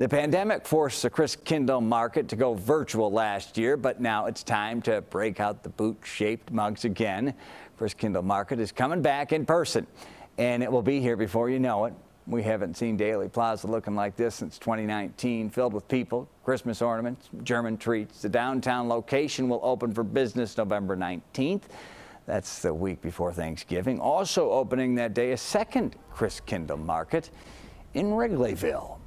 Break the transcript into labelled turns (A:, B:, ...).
A: The pandemic forced the Christkindlmarket to go virtual last year, but now it's time to break out the boot-shaped mugs again. Christkindlmarket is coming back in person, and it will be here before you know it. We haven't seen Daley Plaza looking like this since 2019, filled with people, Christmas ornaments, German treats. The downtown location will open for business November 19th. That's the week before Thanksgiving. Also opening that day, a second Christkindlmarket in Wrigleyville.